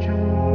you